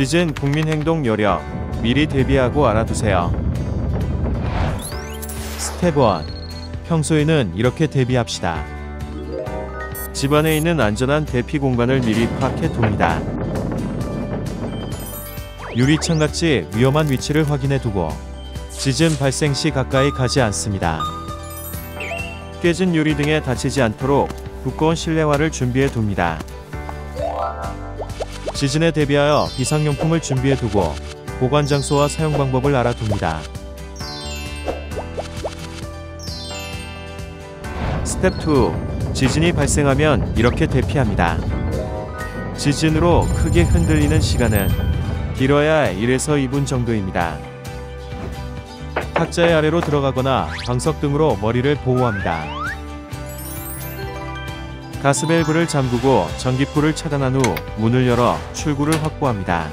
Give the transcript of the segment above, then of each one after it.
지진 국민행동 요령 미리 대비하고 알아두세요. 스텝 1. 평소에는 이렇게 대비합시다. 집 안에 있는 안전한 대피 공간을 미리 파악해 둡니다. 유리창 같이 위험한 위치를 확인해 두고 지진 발생 시 가까이 가지 않습니다. 깨진 유리 등에 다치지 않도록 두꺼운 실내화를 준비해 둡니다. 지진에 대비하여 비상용품을 준비해 두고 보관 장소와 사용 방법을 알아둡니다. 스텝 2. 지진이 발생하면 이렇게 대피합니다. 지진으로 크게 흔들리는 시간은 길어야 1에서 2분 정도입니다. 탁자의 아래로 들어가거나 방석 등으로 머리를 보호합니다. 가스밸브를 잠그고 전기를 차단한 후 문을 열어 출구를 확보합니다.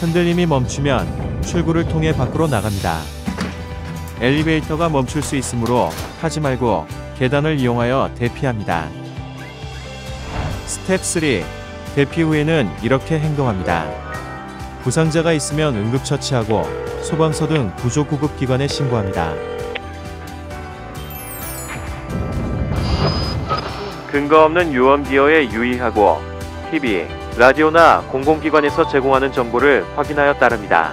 흔들림이 멈추면 출구를 통해 밖으로 나갑니다. 엘리베이터가 멈출 수 있으므로 타지 말고 계단을 이용하여 대피합니다. 스텝 3. 대피 후에는 이렇게 행동합니다. 부상자가 있으면 응급처치하고 소방서 등 구조구급기관에 신고합니다. 근거 없는 유언 비어에 유의하고 TV, 라디오나 공공기관에서 제공하는 정보를 확인하여 따릅니다.